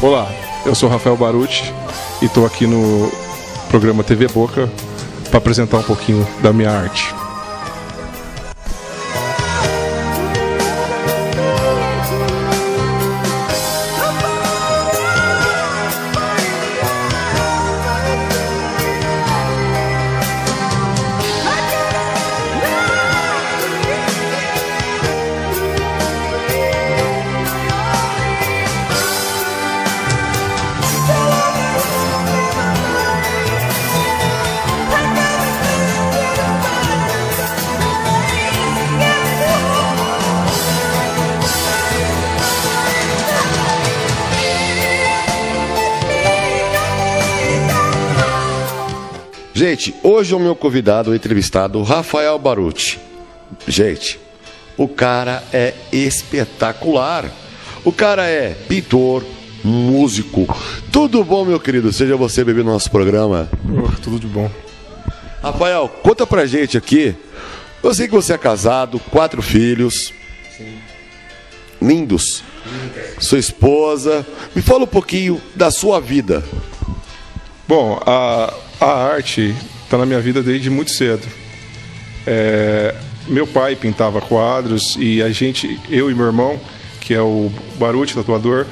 Olá, eu sou Rafael Baruti e estou aqui no programa TV Boca para apresentar um pouquinho da minha arte. Gente, hoje o meu convidado, o entrevistado, Rafael Baruti. Gente, o cara é espetacular. O cara é pintor, músico. Tudo bom, meu querido? Seja você bem-vindo no nosso programa. Oh, tudo de bom. Rafael, conta pra gente aqui. Eu sei que você é casado, quatro filhos. Sim. Lindos. Sua esposa. Me fala um pouquinho da sua vida. Bom, a, a arte está na minha vida desde muito cedo. É, meu pai pintava quadros e a gente, eu e meu irmão, que é o Baruti, tatuador,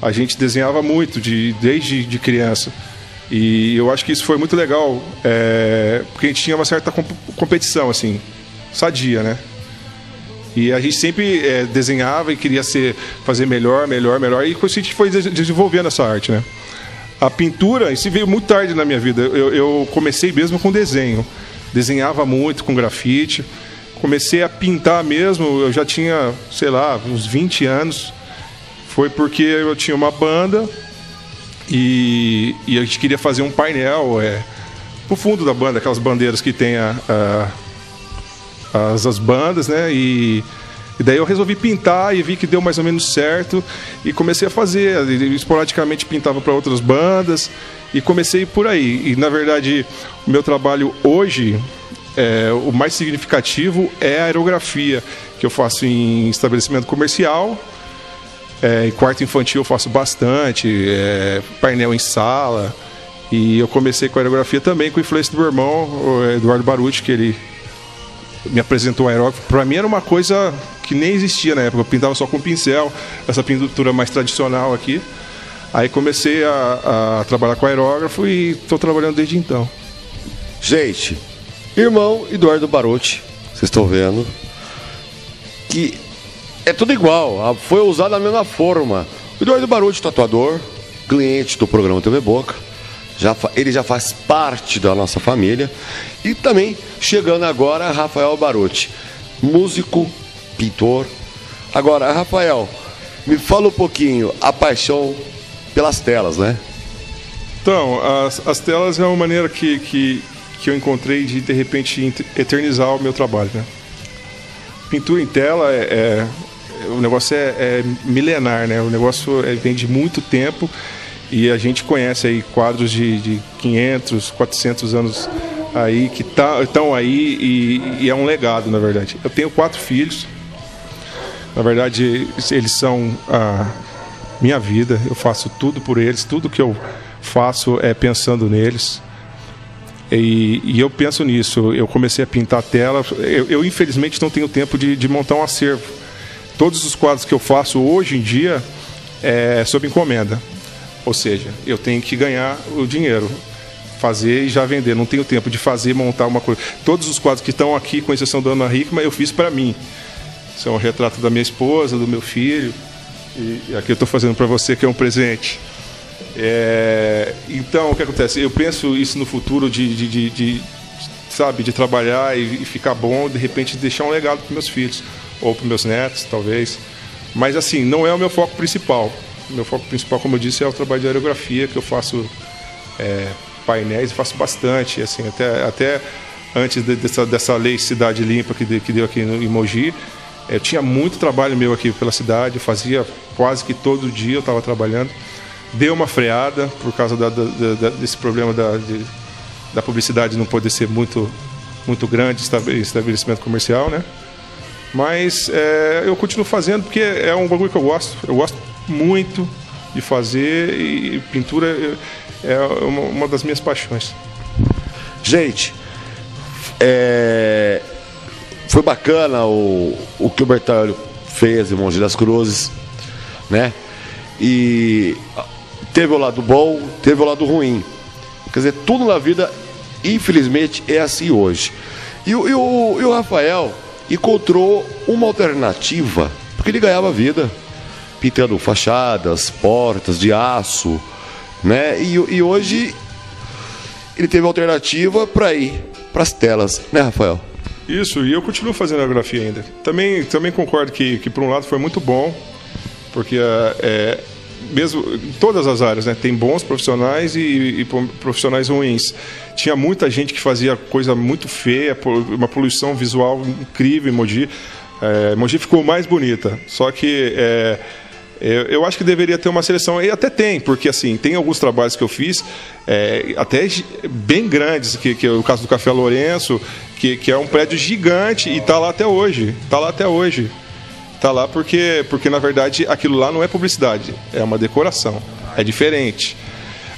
a gente desenhava muito de, desde de criança. E eu acho que isso foi muito legal, é, porque a gente tinha uma certa comp competição, assim, sadia, né? E a gente sempre é, desenhava e queria ser, fazer melhor, melhor, melhor. E a gente foi desenvolvendo essa arte, né? A pintura, isso veio muito tarde na minha vida. Eu, eu comecei mesmo com desenho. Desenhava muito com grafite. Comecei a pintar mesmo, eu já tinha, sei lá, uns 20 anos. Foi porque eu tinha uma banda e, e a gente queria fazer um painel é, pro fundo da banda, aquelas bandeiras que tem a, a, as, as bandas, né? E e daí eu resolvi pintar e vi que deu mais ou menos certo e comecei a fazer. Esporadicamente pintava para outras bandas e comecei por aí. E na verdade, o meu trabalho hoje, é, o mais significativo é a aerografia, que eu faço em estabelecimento comercial. É, em quarto infantil eu faço bastante, é, painel em sala. E eu comecei com a aerografia também com influência do meu irmão, Eduardo Baruti, que ele me apresentou o aerógrafo. Para mim era uma coisa que nem existia na época. Eu pintava só com pincel, essa pintura mais tradicional aqui. Aí comecei a, a trabalhar com aerógrafo e estou trabalhando desde então. Gente, irmão Eduardo Barotti, vocês estão vendo que é tudo igual, foi usado da mesma forma. Eduardo Barotti, tatuador, cliente do programa TV Boca, já, ele já faz parte da nossa família. E também chegando agora Rafael Barotti, músico, pintor. Agora, Rafael, me fala um pouquinho a paixão pelas telas, né? Então, as, as telas é uma maneira que, que, que eu encontrei de, de repente, eternizar o meu trabalho, né? Pintura em tela é, é o negócio é, é, milenar, né? O negócio é, vem de muito tempo e a gente conhece aí quadros de, de 500, 400 anos aí que estão tá, aí e, e, é um legado, na verdade. Eu tenho quatro filhos. Na verdade, eles são a minha vida. Eu faço tudo por eles. Tudo que eu faço é pensando neles. E, e eu penso nisso. Eu comecei a pintar a tela. Eu, eu infelizmente não tenho tempo de, de montar um acervo. Todos os quadros que eu faço hoje em dia é sob encomenda. Ou seja, eu tenho que ganhar o dinheiro, fazer e já vender. Não tenho tempo de fazer, montar uma coisa. Todos os quadros que estão aqui, com exceção da Ana Hickman, eu fiz para mim. Isso é um retrato da minha esposa, do meu filho. E aqui eu estou fazendo para você, que é um presente. É, então, o que acontece? Eu penso isso no futuro de, de, de, de sabe, de trabalhar e, e, ficar bom, de repente deixar um legado para meus filhos ou para meus netos, talvez. Mas assim, não é o meu foco principal. Meu foco principal, como eu disse, é o trabalho de aerografia, que eu faço é, painéis, faço bastante, assim, até, até antes de, dessa, dessa lei Cidade Limpa que, de, que deu aqui em Mogi, eu tinha muito trabalho meu aqui pela cidade, eu fazia quase que todo dia eu estava trabalhando. Deu uma freada por causa da, da, da, desse problema da, de, da publicidade não poder ser muito, muito grande, estabelecimento comercial, né? Mas é, eu continuo fazendo porque é um bagulho que eu gosto. Eu gosto muito de fazer e pintura é, é uma, uma das minhas paixões. Gente, é, foi bacana o, o que o Bertalho fez em Monte das Cruzes, né? E teve o lado bom, teve o lado ruim. Quer dizer, tudo na vida, infelizmente, é assim hoje. E, e, o, e o Rafael encontrou uma alternativa, porque ele ganhava vida, pintando fachadas, portas de aço, né? E, e hoje ele teve alternativa para ir para as telas, né, Rafael? Isso, e eu continuo fazendo aerografia ainda. Também, também concordo que, que, por um lado, foi muito bom, porque é, mesmo todas as áreas, né? Tem bons profissionais e, e, profissionais ruins. Tinha muita gente que fazia coisa muito feia, uma poluição visual incrível em Mogi. É, Mogi ficou mais bonita, só que é, eu, eu, acho que deveria ter uma seleção, e até tem, porque assim, tem alguns trabalhos que eu fiz, é, até bem grandes, que, que é o caso do Café Lourenço, que, que é um prédio gigante e está lá até hoje. Está lá até hoje. Está lá porque, porque, na verdade, aquilo lá não é publicidade, é uma decoração. É diferente.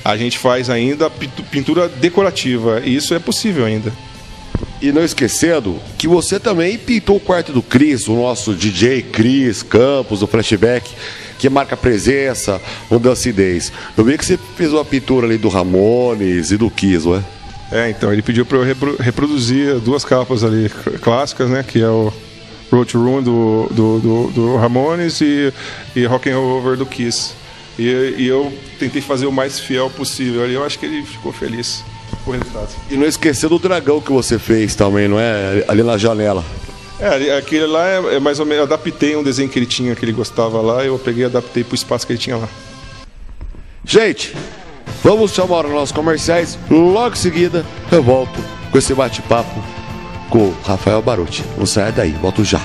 A gente faz ainda pintura decorativa, e isso é possível ainda. E não esquecendo que você também pintou o quarto do Cris, o nosso DJ Cris Campos, do Flashback que marca presença, mudancidez. Eu vi que você fez uma pintura ali do Ramones e do Kiss, não é? É, então, ele pediu para eu repro reproduzir duas capas ali clássicas, né? Que é o Road Room do, do, do, do, Ramones e, e Rock and Roll Over do Kiss. E, e, eu tentei fazer o mais fiel possível ali. Eu acho que ele ficou feliz com o resultado. E não esqueceu do dragão que você fez também, não é? Ali na janela. É, aquele lá é, é, mais ou menos. Adaptei um desenho que ele tinha, que ele gostava lá, eu peguei e adaptei para o espaço que ele tinha lá. Gente, vamos chamar os nossos comerciais. Logo em seguida, eu volto com esse bate-papo com o Rafael Baruti. Não saia daí, volto já.